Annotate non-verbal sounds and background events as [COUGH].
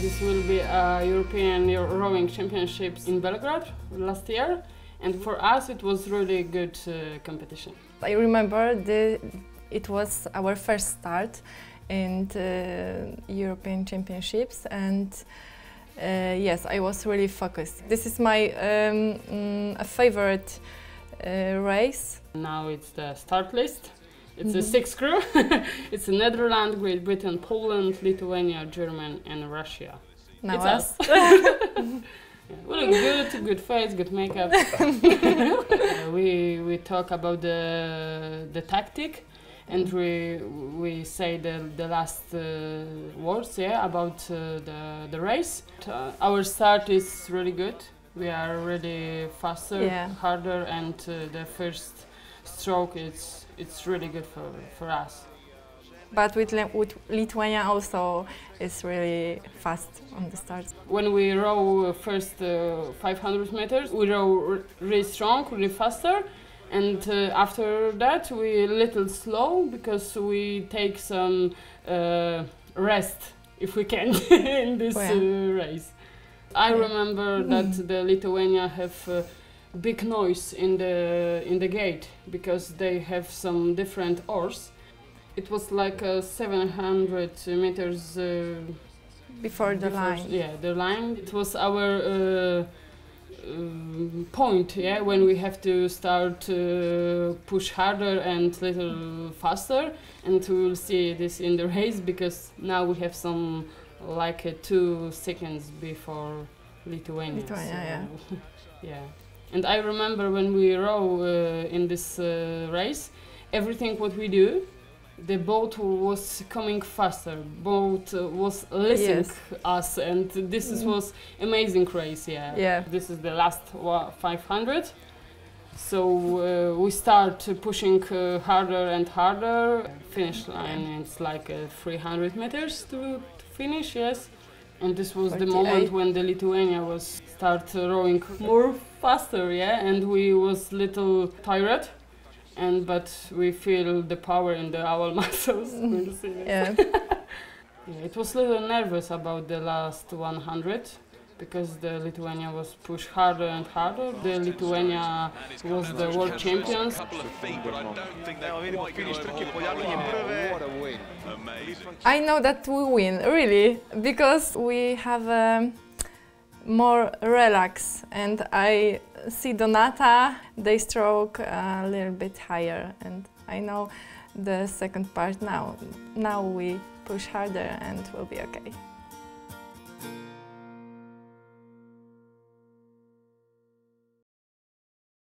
This will be a European rowing championships in Belgrade last year, and for us it was really good uh, competition. I remember the, it was our first start in the European Championships and uh, yes, I was really focused. This is my um, mm, favorite uh, race. Now it's the start list. It's Mhm. a six crew. [LAUGHS] it's the Netherlands, Great Britain, Poland, Lithuania, Germany, and Russia. Now it's us. us. [LAUGHS] Yeah, we look good, good face, good makeup. Uh, [LAUGHS] we we talk about the the tactic, and we we say the the last uh, words yeah about uh, the the race. Uh, our start is really good. We are really faster, Yeah. harder, and uh, the first stroke it's it's really good for for us. But with, with Lithuania also it's really fast on the start. When we row first uh, 500 meters, we row really strong, really faster, and uh, after that we a little slow because we take some uh, rest if we can [LAUGHS] in this Oh, uh, race. I Yeah. remember that [LAUGHS] the Lithuania have uh, big noise in the in the gate because they have some different oars. It was like uh, 700 meters. Uh, Before the before- line. Yeah, the line. It was our uh, um, point. Yeah, when we have to start to push harder and little faster, and we will see this in the race because now we have some like uh, two seconds before Lithuania. Lithuania, yeah. [LAUGHS] yeah. And I remember when we row uh, in this uh, race, everything what we do, the boat was coming faster. Boat uh, was listening Yes. us, and this is, Mhm. was amazing race. Yeah. Yeah. This is the last wa- 500. So uh, we start pushing uh, harder and harder. Finish line it's like uh, 300 meters to, to finish. Yes. And this was the moment when the Lithuania was start rowing more faster, yeah, and we was little tired, and but we feel the power in the our [LAUGHS] muscles. when you see it. Yeah. [LAUGHS] Yeah, it was a little nervous about the last 100 because the Lithuania was pushed harder and harder. The Lithuania was the world champions. I know that we win, really, because we have um, more relax and I see Donata, they stroke a little bit higher and I know the second part now. Now we push harder and we'll be okay.